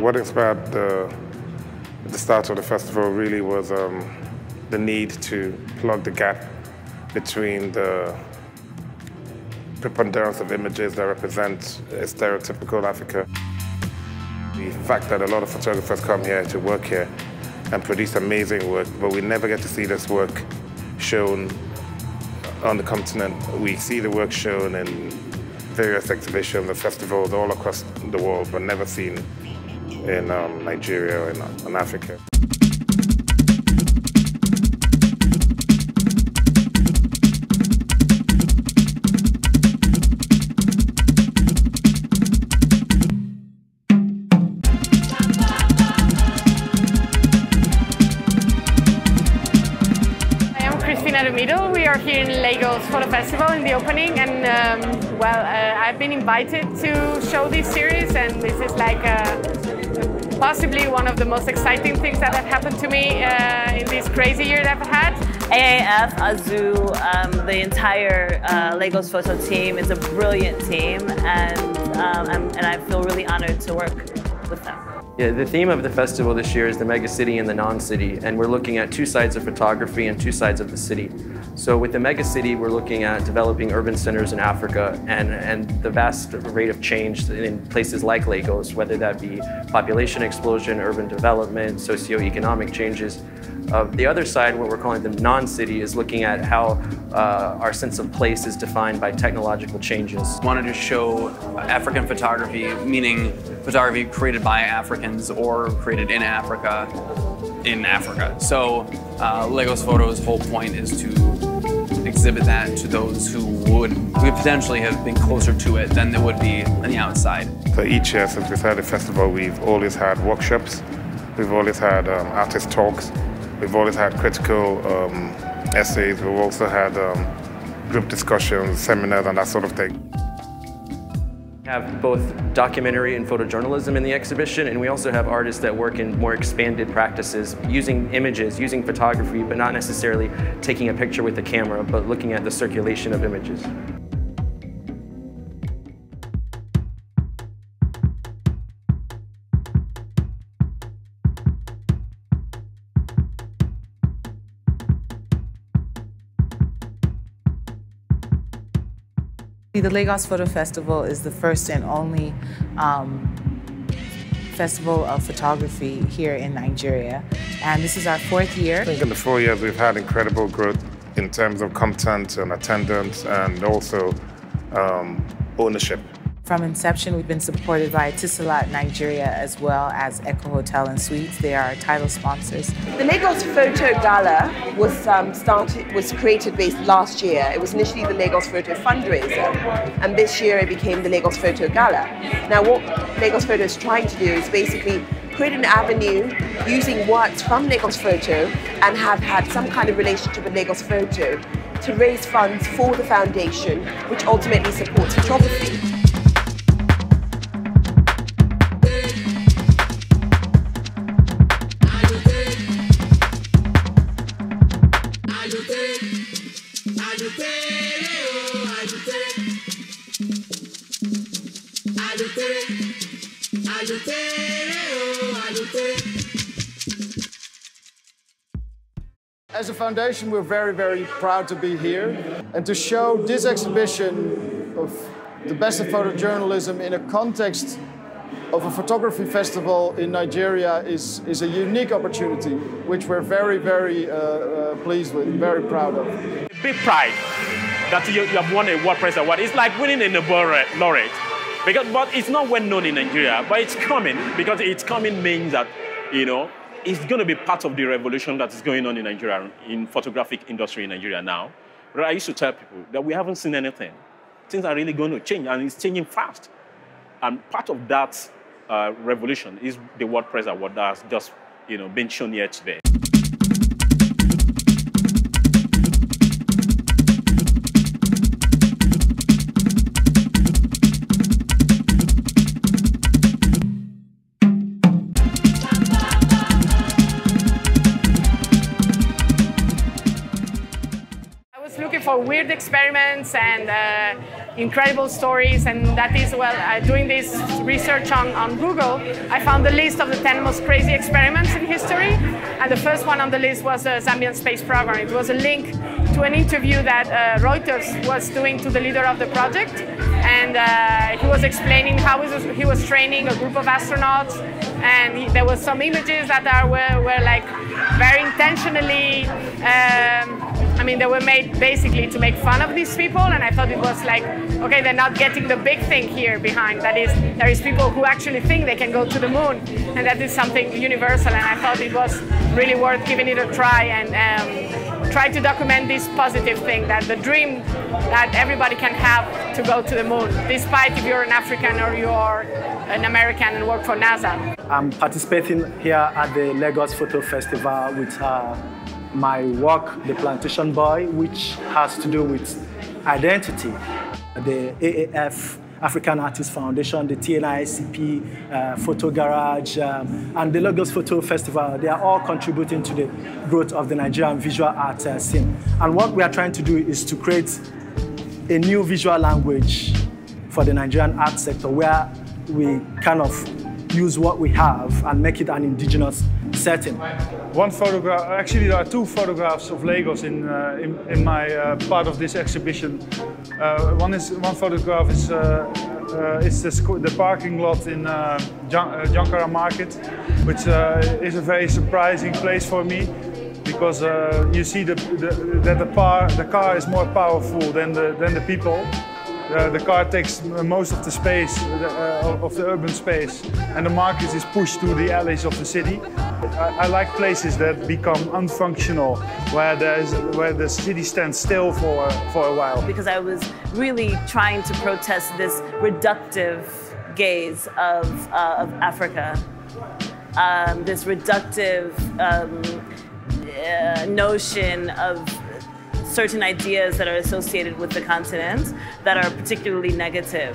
What inspired the, the start of the festival really was um, the need to plug the gap between the preponderance of images that represent a stereotypical Africa. The fact that a lot of photographers come here to work here and produce amazing work, but we never get to see this work shown on the continent. We see the work shown in various exhibitions and festivals all across the world, but never seen in um, Nigeria in, in Africa. Middle. We are here in Lagos Photo Festival in the opening and um, well, uh, I've been invited to show this series and this is like uh, possibly one of the most exciting things that have happened to me uh, in this crazy year that I've had. AAF, Azu, um, the entire uh, Lagos Photo team is a brilliant team and, um, and I feel really honored to work with them. The theme of the festival this year is the mega city and the non-city, and we're looking at two sides of photography and two sides of the city. So with the mega city, we're looking at developing urban centers in Africa and, and the vast rate of change in places like Lagos, whether that be population explosion, urban development, socioeconomic changes. Uh, the other side, what we're calling the non-city, is looking at how uh, our sense of place is defined by technological changes. Wanted to show African photography, meaning photography created by Africans or created in Africa, in Africa. So uh, Lagos Photo's whole point is to exhibit that to those who would, would potentially have been closer to it than they would be on the outside. So each year since we started the festival, we've always had workshops, we've always had um, artist talks, we've always had critical um, essays, we've also had um, group discussions, seminars and that sort of thing We have both documentary and photojournalism in the exhibition, and we also have artists that work in more expanded practices, using images, using photography, but not necessarily taking a picture with a camera, but looking at the circulation of images. The Lagos Photo Festival is the first and only um, festival of photography here in Nigeria. And this is our fourth year. I think in the four years we've had incredible growth in terms of content and attendance and also um, ownership. From inception, we've been supported by Etisalat Nigeria as well as Eko Hotel and Suites. They are our title sponsors. The Lagos Photo Gala was um, started was created based last year. It was initially the Lagos Photo fundraiser, and this year it became the Lagos Photo Gala. Now, what Lagos Photo is trying to do is basically create an avenue using works from Lagos Photo and have had some kind of relationship with Lagos Photo to raise funds for the foundation, which ultimately supports photography. As a foundation, we're very, very proud to be here and to show this exhibition of the best of photojournalism in a context of a photography festival in Nigeria is, is a unique opportunity, which we're very, very uh, uh, pleased with, very proud of. Big pride that you, you have won a World Press Award. It's like winning a Nobel laureate. Because, but it's not well known in Nigeria, but it's coming because it's coming means that, you know, it's going to be part of the revolution that is going on in Nigeria, in photographic industry in Nigeria now. But I used to tell people that we haven't seen anything. Things are really going to change, and it's changing fast. And part of that uh, revolution is the World Press Award has just, you know, been shown here today. Weird experiments and uh, incredible stories. And that is, well, uh, doing this research on, on Google, I found the list of the 10 most crazy experiments in history. And the first one on the list was the Zambian space program. It was a link to an interview that uh, Reuters was doing to the leader of the project. And uh, he was explaining how he was, he was training a group of astronauts. And he, there was some images that are, were, were like very intentionally um, I mean, they were made basically to make fun of these people, and I thought it was like, okay, they're not getting the big thing here behind. That is, there is people who actually think they can go to the moon, and that is something universal. And I thought it was really worth giving it a try and um, try to document this positive thing that the dream that everybody can have to go to the moon, despite if you're an African or you're an American and work for NASA. I'm participating here at the Lagos Photo Festival with uh, my work, The Plantation Boy, which has to do with identity. The AAF, African Artists Foundation, the TNICP, uh, Photo Garage, um, and the Lagos Photo Festival, they are all contributing to the growth of the Nigerian visual art uh, scene. And what we are trying to do is to create a new visual language for the Nigerian art sector where we kind of use what we have and make it an indigenous setting. One photograph, actually there are two photographs of Lagos in, uh, in, in, my uh, part of this exhibition. Uh, one is one photograph is, uh, uh, is the, the, parking lot in uh, Jankara Market, which is a very surprising place for me because you see the, the, that the, par, the car is more powerful than the, than the people. Uh, the car takes most of the space uh, of the urban space and the market is pushed to the alleys of the city. I, I like places that become unfunctional, where, there's, where the city stands still for, for a while. Because I was really trying to protest this reductive gaze of, uh, of Africa, um, this reductive um, uh, notion of certain ideas that are associated with the continent that are particularly negative.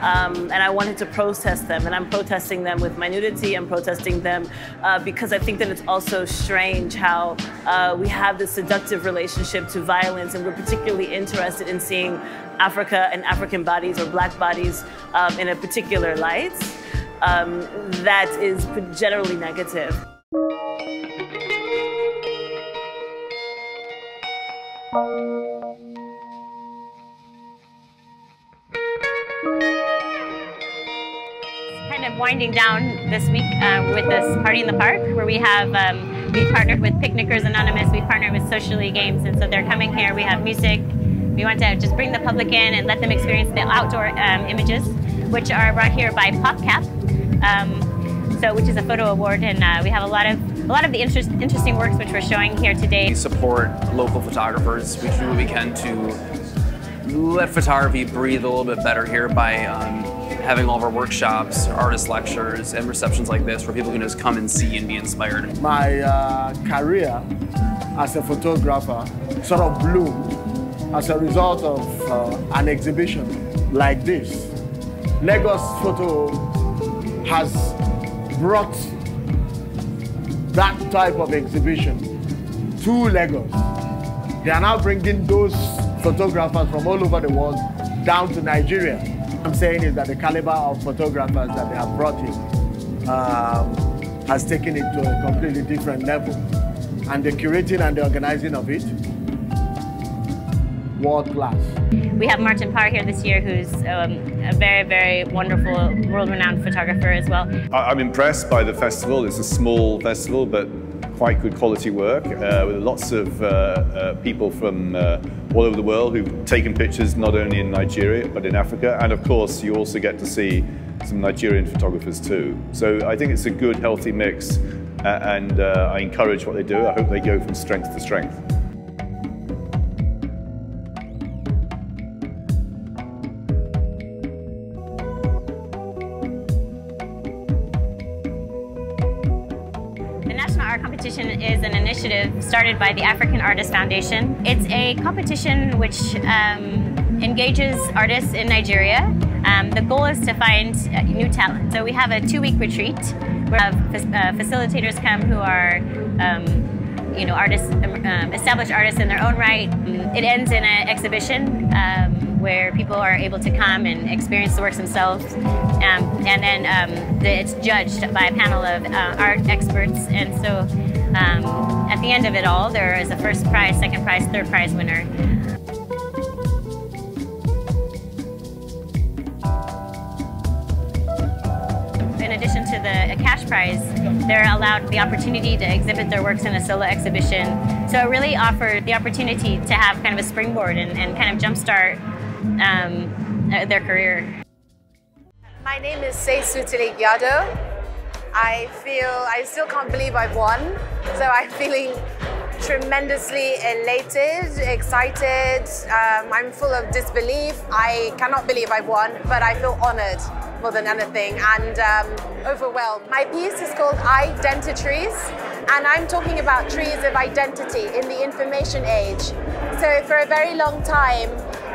Um, and I wanted to protest them, and I'm protesting them with my nudity. I'm protesting them uh, because I think that it's also strange how uh, we have this seductive relationship to violence, and we're particularly interested in seeing Africa and African bodies or black bodies um, in a particular light um, that is generally negative. Kind of winding down this week uh, with this party in the park where we have um, we partnered with Picnickers Anonymous, we partnered with Socially Games, and so they're coming here. We have music. We want to just bring the public in and let them experience the outdoor um, images, which are brought here by PopCap. Um, so, which is a photo award, and uh, we have a lot of a lot of the interest, interesting works which we're showing here today. We support local photographers. We do what we can to let photography breathe a little bit better here by um, having all of our workshops, artist lectures, and receptions like this where people can just come and see and be inspired. My uh, career as a photographer sort of bloomed as a result of uh, an exhibition like this. Lagos Photo has brought that type of exhibition to Lagos. They are now bringing those photographers from all over the world down to Nigeria. I'm saying is that the caliber of photographers that they have brought in um, has taken it to a completely different level. And the curating and the organizing of it, world class. We have Martin Parr here this year, who's um, a very, very wonderful, world-renowned photographer as well. I'm impressed by the festival. It's a small festival, but quite good quality work uh, with lots of uh, uh, people from uh, all over the world who've taken pictures not only in Nigeria but in Africa and of course you also get to see some Nigerian photographers too. So I think it's a good healthy mix uh, and I encourage what they do. I hope they go from strength to strength. Competition is an initiative started by the African Artists Foundation. It's a competition which um, engages artists in Nigeria. Um, the goal is to find uh, new talent. So we have a two-week retreat. We have uh, facilitators come who are um, you know, artists, um, established artists in their own right. It ends in an exhibition um, where people are able to come and experience the works themselves. Um, and then um, the, it's judged by a panel of uh, art experts. And so um, at the end of it all, there is a first prize, second prize, third prize winner. In addition to the cash prize, they're allowed the opportunity to exhibit their works in a solo exhibition. So it really offered the opportunity to have kind of a springboard and, and kind of jumpstart um, their career. My name is Seisu Yado. I feel, I still can't believe I've won. So I'm feeling tremendously elated, excited. Um, I'm full of disbelief. I cannot believe I've won, but I feel honored more than anything and um, overwhelmed. My piece is called Identitrees and I'm talking about trees of identity in the information age. So for a very long time,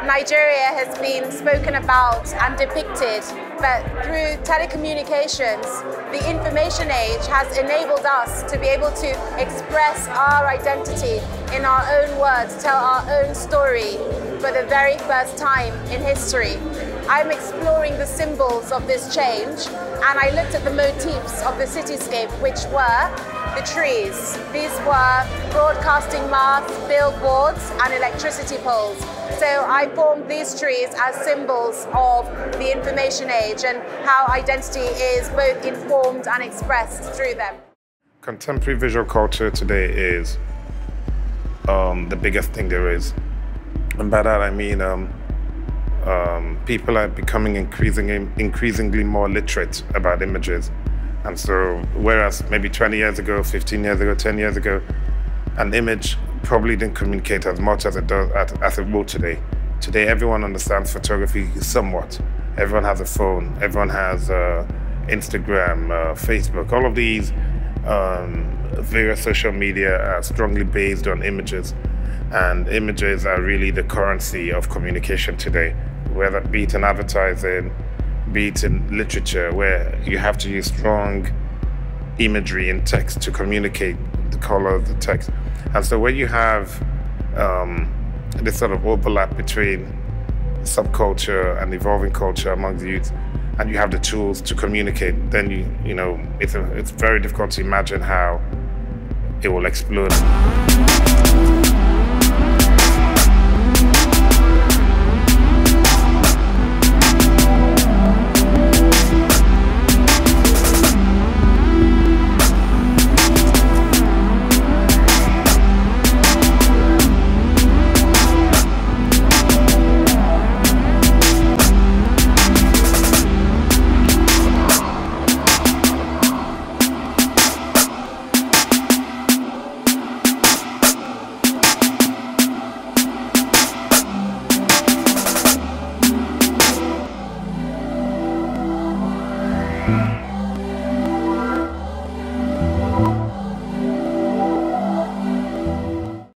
Nigeria has been spoken about and depicted, but through telecommunications, the information age has enabled us to be able to express our identity in our own words, tell our own story for the very first time in history. I'm exploring the symbols of this change and I looked at the motifs of the cityscape, which were the trees. These were broadcasting masts, billboards, and electricity poles. So I formed these trees as symbols of the information age and how identity is both informed and expressed through them. Contemporary visual culture today is um, the biggest thing there is. And by that I mean um, um, people are becoming increasingly, increasingly more literate about images. And so, whereas maybe 20 years ago, 15 years ago, 10 years ago, an image probably didn't communicate as much as it does as it will today. Today, everyone understands photography somewhat. Everyone has a phone. Everyone has uh, Instagram, uh, Facebook. All of these um, various social media are strongly based on images, and images are really the currency of communication today whether be it in advertising, be it in literature, where you have to use strong imagery and text to communicate the color of the text. And so when you have um, this sort of overlap between subculture and evolving culture among the youth, and you have the tools to communicate, then you you know it's a, it's very difficult to imagine how it will explode.